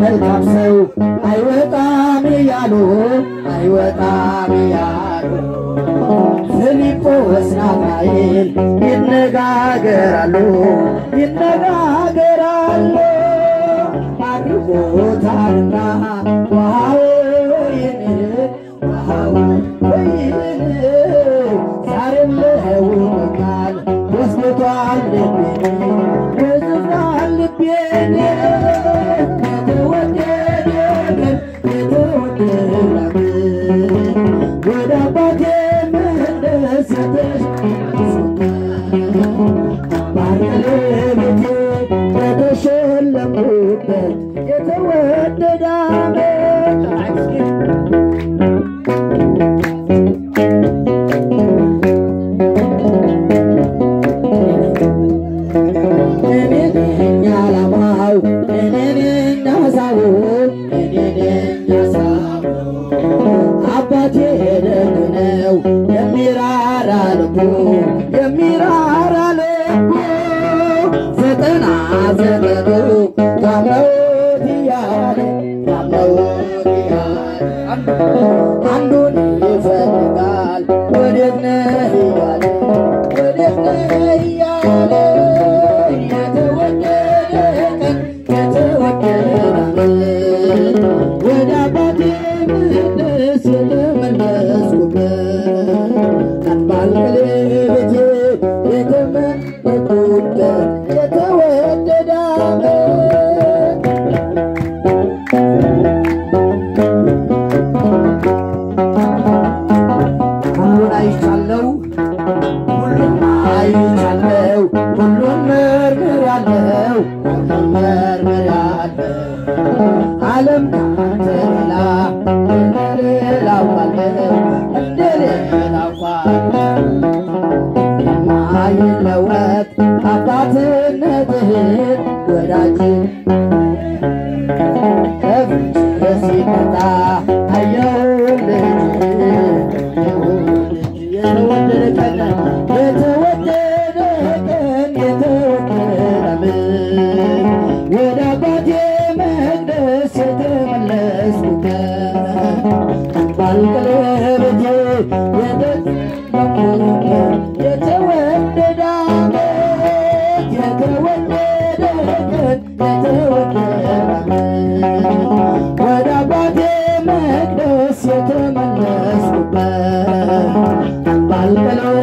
ተላምሰው አይወጣም እያሉ አይወጣም እያሉ ፊልጶስ ናትናኤል ይነጋገራሉ ይነጋገራሉ አድርጎታልና 回到画 ላልቅስ የተመለስኩበት ባልቀለው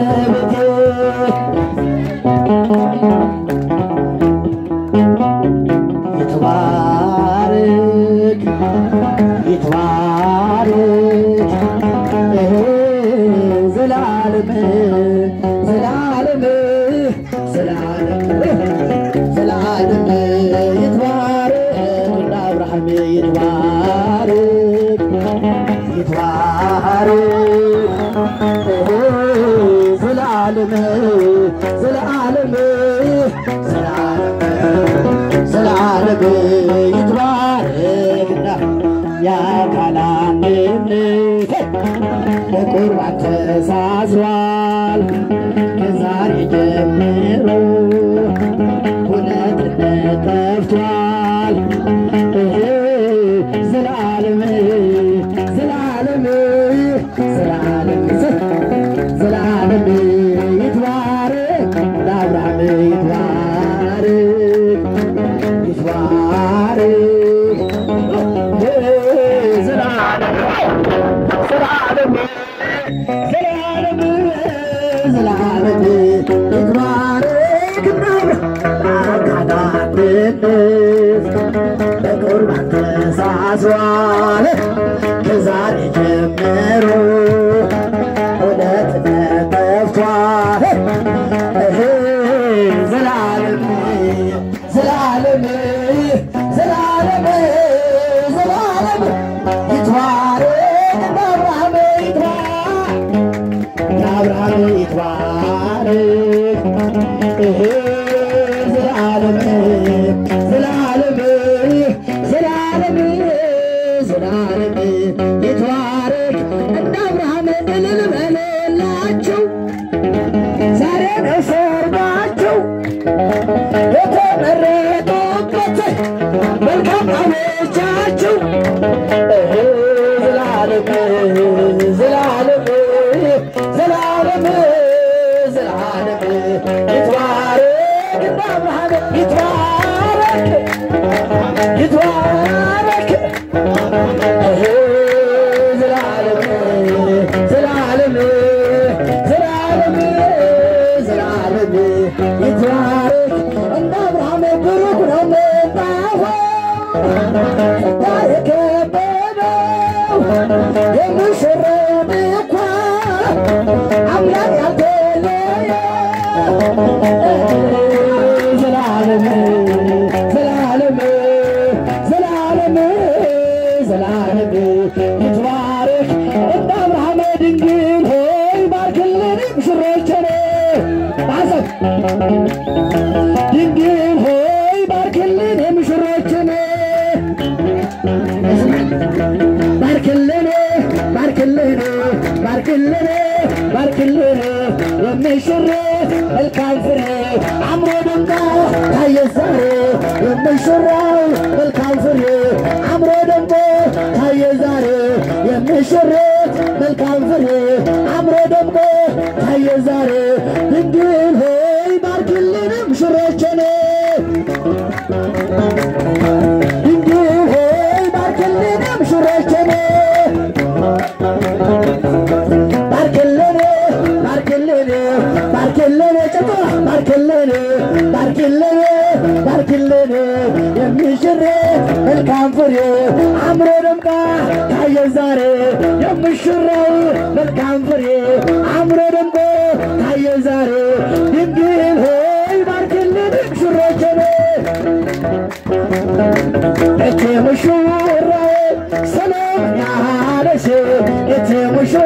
ይትባረክና ያካላንነት በቁርባን ተሳስሯል። በቁርባን ተሳስቧል። ሙሽሬ መልካም ፍሬ አምሮ ደምቆ ታየ ዛሬ ድንግል ሆይ ባርክልን ሙሽሮችን ድንግል ሆይ ባርክልን ሙሽሮችን ባርክልን ባርክልን ባርክልን ጭቆ ባርክልን ባርክልን ባርክልን የሚሽር መልካም ፍሬ አምሮ ደምቃ ታየን ዛሬ የምሽረው መልካም ፍሬ አምሮ ደምቆ ታየን ዛሬ ድንግል ሆይ ባርክልን ሽሮችን እቴ ሙሽራዬ ሰላም ያለሽ እቴ ሙሽራ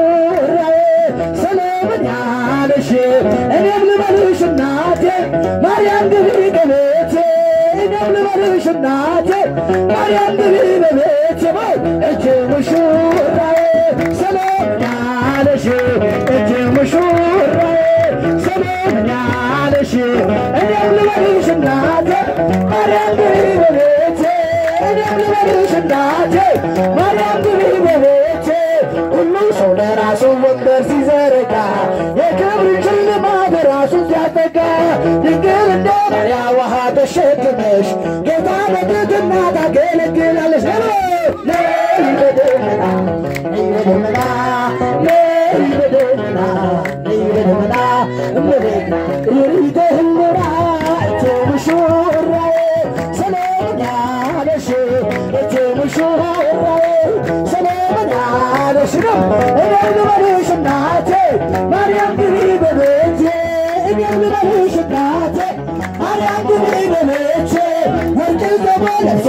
విశ్వనాథే మర్యాద వివేచమై ఎచే ముషూదాయే సలో నాదశే ጌታ በትህትና ታገለግላለች። Shut! Amén.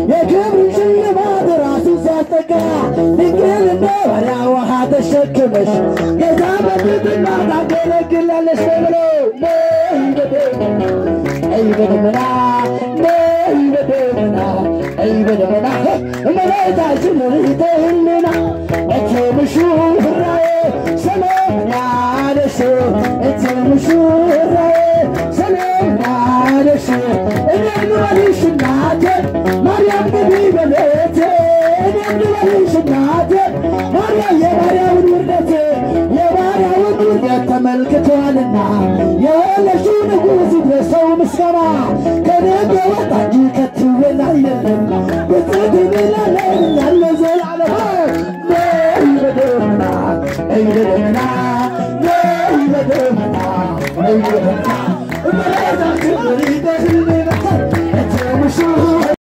الرقاع نقل النور وهذا الشك مش. قدامك بالنار عقلك كل الشملو اي بد منا اي بد منا اي بد منا مريت عشان مريت منا اتهم شوف الرأي سلام على شوف اتهم شوف الرأي سلام على شوف أنا ما ليش مريم بيبي يا لشون جوزي درسوا مسكرة كان يبقى وضع جيكة تولى يلم بتدني لا لا